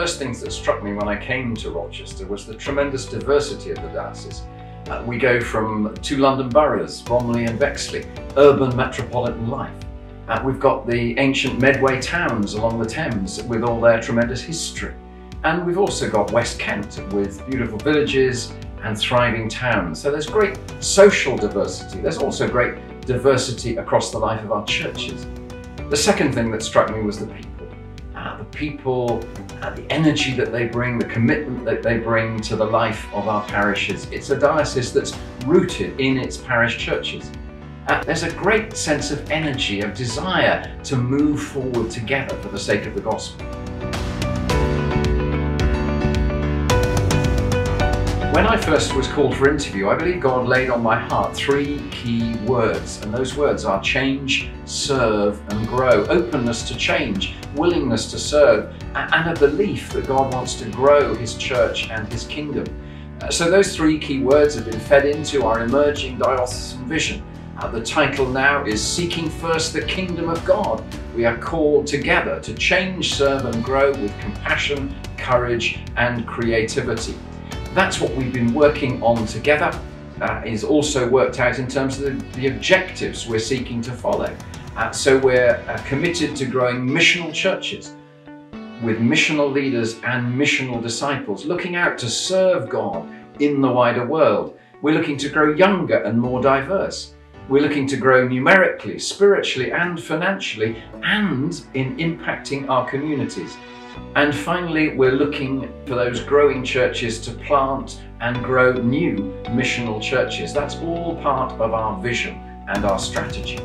first things that struck me when I came to Rochester was the tremendous diversity of the diocese. Uh, we go from two London boroughs, Bromley and Bexley, urban metropolitan life. Uh, we've got the ancient Medway towns along the Thames with all their tremendous history. And we've also got West Kent with beautiful villages and thriving towns. So there's great social diversity. There's also great diversity across the life of our churches. The second thing that struck me was the people. People, uh, the energy that they bring, the commitment that they bring to the life of our parishes. It's a diocese that's rooted in its parish churches. Uh, there's a great sense of energy, of desire to move forward together for the sake of the gospel. When I first was called for interview, I believe God laid on my heart three key words, and those words are change, serve, and grow. Openness to change, willingness to serve, and a belief that God wants to grow His church and His kingdom. Uh, so those three key words have been fed into our emerging diocesan vision. Uh, the title now is Seeking First the Kingdom of God. We are called together to change, serve, and grow with compassion, courage, and creativity that's what we've been working on together. Uh, is also worked out in terms of the, the objectives we're seeking to follow. Uh, so we're uh, committed to growing missional churches with missional leaders and missional disciples, looking out to serve God in the wider world. We're looking to grow younger and more diverse. We're looking to grow numerically, spiritually, and financially, and in impacting our communities. And finally, we're looking for those growing churches to plant and grow new missional churches. That's all part of our vision and our strategy.